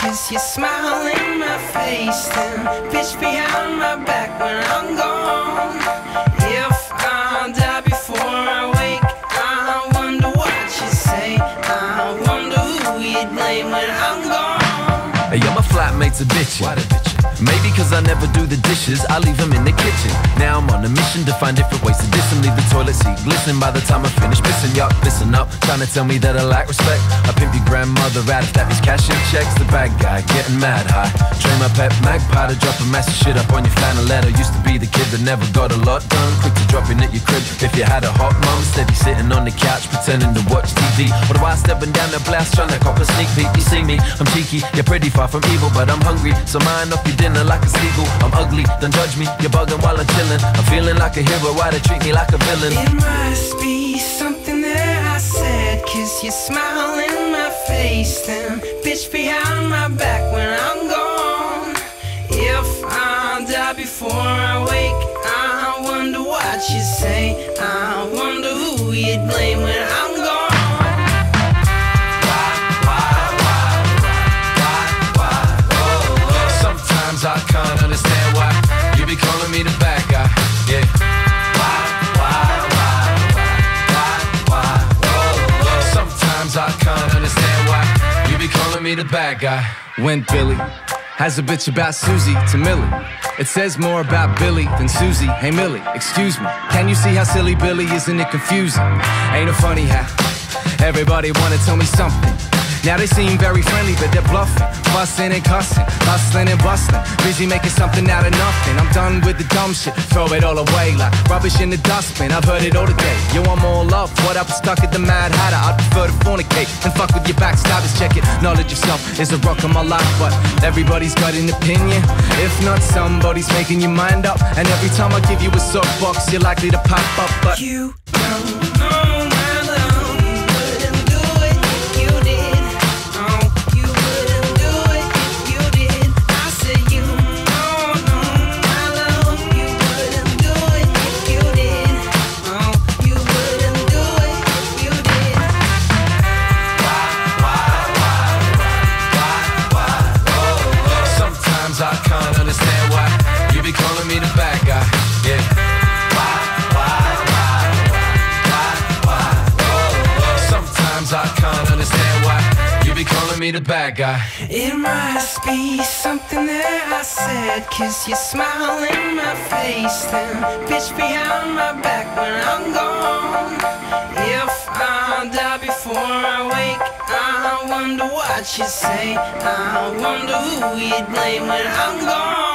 Cause you smile in my face Then bitch behind my back when I'm gone. Hey, yo, my flatmate's a bitch. Maybe cause I never do the dishes, I leave them in the kitchen. Now I'm on a mission to find different ways to diss them. Leave the toilet seat glisten by the time I finish pissing. Yup, listen up, trying to tell me that I lack respect. I pimp your grandmother out if that means cashing checks. The bad guy, getting mad high. Train my pet magpie to drop a massive shit up on your flannelette. Used to be the kid that never got a lot done. Quick to drop in at your crib if you had a hot mom. Steady sitting on the couch pretending to watch TV. Otherwise stepping down the blast trying to cop a sneak peek. You see me, I'm cheeky, you're pretty far from evil, but I'm hungry. So mind off your dinner like. I'm ugly, don't judge me. You're bugging while I'm chilling. I'm feeling like a hero, why they treat me like a villain? It must be something that I said, cause you smile in my face, then bitch behind my back when I'm gone. If I die before I wake, I wonder what you say. I wonder who you'd blame when I'm me the bad guy. Went Billy. Has a bitch about Susie to Millie. It says more about Billy than Susie. Hey Millie, excuse me. Can you see how silly Billy is? Isn't it confusing? Ain't it funny how everybody wanna tell me something? Now they seem very friendly, but they're bluffing, fussing and cussing, hustling and busting, busy making something out of nothing. I'm done with the dumb shit, throw it all away like rubbish in the dustbin. I've heard it all today. Yo, I'm all love. What up, stuck at the Mad Hatter? I'd prefer to fornicate and fuck with your backstabbers. Check it. Knowledge of self is a rock of my life, but everybody's got an opinion. If not, somebody's making your mind up. And every time I give you a soapbox, you're likely to pop up. But You know understand why you be calling me the bad guy. It must be something that I said, cause you smile in my face, then bitch behind my back when I'm gone. If I die before I wake, I wonder what you say. I wonder who you'd blame when I'm gone.